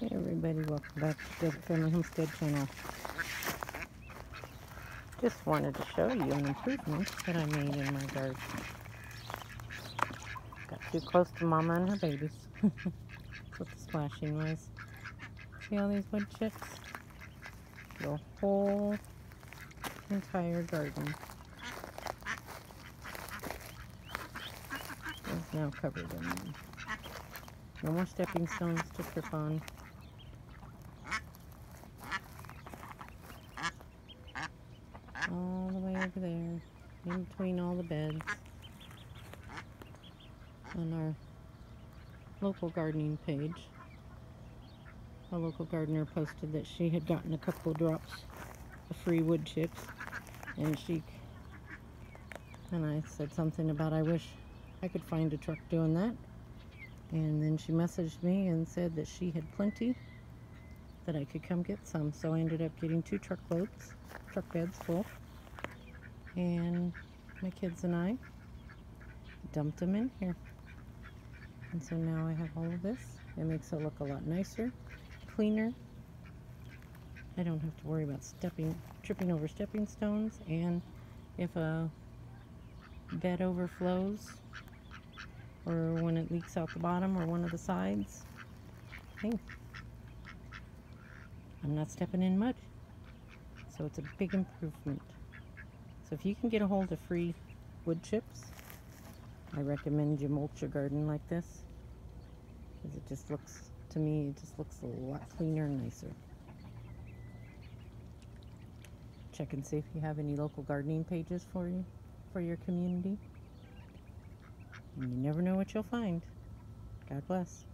Hey everybody, welcome back to the Family Homestead channel. Just wanted to show you an improvement that I made in my garden. Got too close to Mama and her babies. That's what the splashing was. See all these wood chips? The whole entire garden is now covered in them. No more stepping stones to trip on. All the way over there in between all the beds on our local gardening page. A local gardener posted that she had gotten a couple drops of free wood chips and she and I said something about I wish I could find a truck doing that. And then she messaged me and said that she had plenty that I could come get some so I ended up getting two truckloads truck beds full. And my kids and I dumped them in here. And so now I have all of this. It makes it look a lot nicer, cleaner. I don't have to worry about stepping, tripping over stepping stones. And if a bed overflows or when it leaks out the bottom or one of the sides, hey, I'm not stepping in mud. So it's a big improvement. So if you can get a hold of free wood chips, I recommend you mulch your garden like this. Because it just looks, to me, it just looks a lot cleaner and nicer. Check and see if you have any local gardening pages for you, for your community. And you never know what you'll find. God bless.